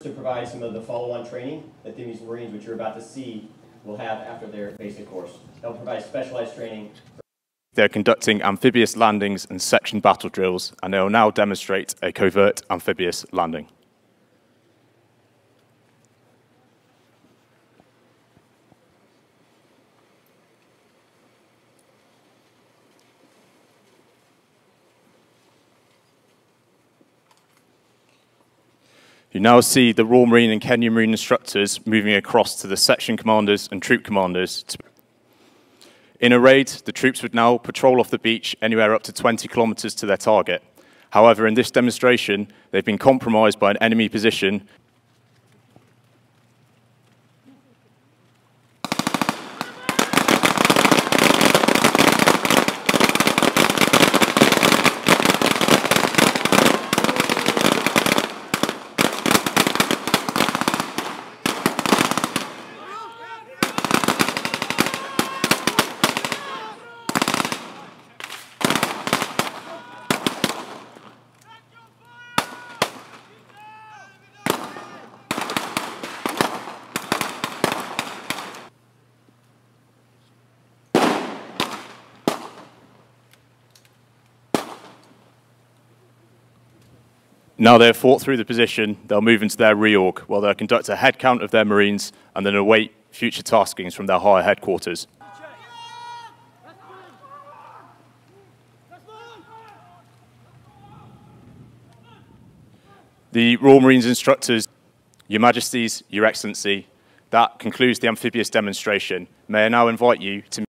to provide some of the follow-on training that these Marines, which you're about to see, will have after their basic course. They'll provide specialized training. They're conducting amphibious landings and section battle drills, and they will now demonstrate a covert amphibious landing. You now see the Royal Marine and Kenya Marine instructors moving across to the section commanders and troop commanders. In a raid, the troops would now patrol off the beach anywhere up to 20 kilometres to their target. However, in this demonstration, they've been compromised by an enemy position Now they've fought through the position, they'll move into their reorg, while they'll conduct a head count of their Marines and then await future taskings from their higher headquarters. The Royal Marines instructors, Your Majesties, Your Excellency, that concludes the amphibious demonstration. May I now invite you to